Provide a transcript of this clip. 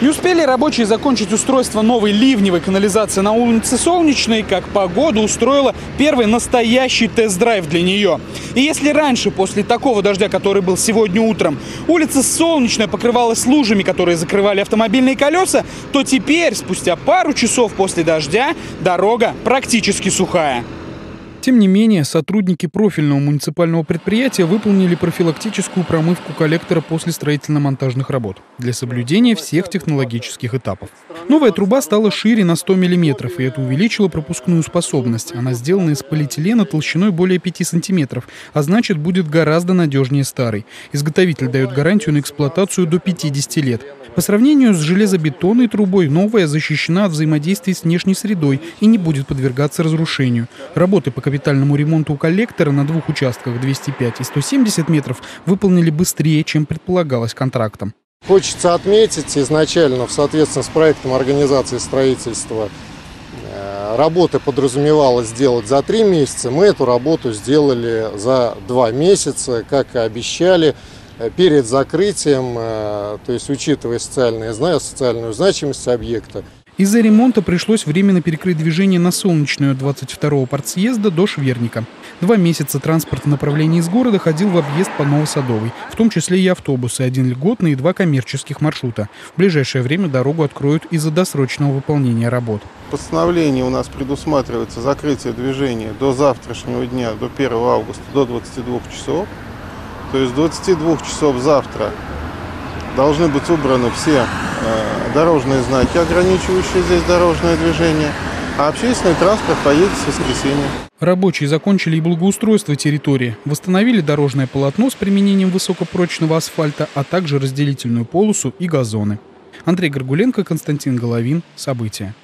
Не успели рабочие закончить устройство новой ливневой канализации на улице Солнечной, как погода устроила первый настоящий тест-драйв для нее. И если раньше, после такого дождя, который был сегодня утром, улица Солнечная покрывалась лужами, которые закрывали автомобильные колеса, то теперь, спустя пару часов после дождя, дорога практически сухая. Тем не менее, сотрудники профильного муниципального предприятия выполнили профилактическую промывку коллектора после строительно-монтажных работ для соблюдения всех технологических этапов. Новая труба стала шире на 100 мм, и это увеличило пропускную способность. Она сделана из полиэтилена толщиной более 5 см, а значит будет гораздо надежнее старой. Изготовитель дает гарантию на эксплуатацию до 50 лет. По сравнению с железобетонной трубой, новая защищена от взаимодействия с внешней средой и не будет подвергаться разрушению. Работы по капитальному ремонту коллектора на двух участках 205 и 170 метров выполнили быстрее, чем предполагалось контрактом. Хочется отметить изначально, в соответствии с проектом организации строительства, э, работы подразумевалось сделать за три месяца. Мы эту работу сделали за два месяца, как и обещали. Э, перед закрытием, э, то есть учитывая социальную значимость объекта. Из-за ремонта пришлось временно перекрыть движение на Солнечную от 22-го партсъезда до Шверника. Два месяца транспорт в направлении из города ходил в объезд по Новосадовой, в том числе и автобусы, один льготный и два коммерческих маршрута. В ближайшее время дорогу откроют из-за досрочного выполнения работ. Постановление у нас предусматривается закрытие движения до завтрашнего дня, до 1 августа, до 22 часов. То есть с 22 часов завтра должны быть убраны все э, дорожные знаки, ограничивающие здесь дорожное движение, а общественный транспорт поедет с воскресенья. Рабочие закончили и благоустройство территории, восстановили дорожное полотно с применением высокопрочного асфальта, а также разделительную полосу и газоны. Андрей Горгуленко, Константин Головин. События.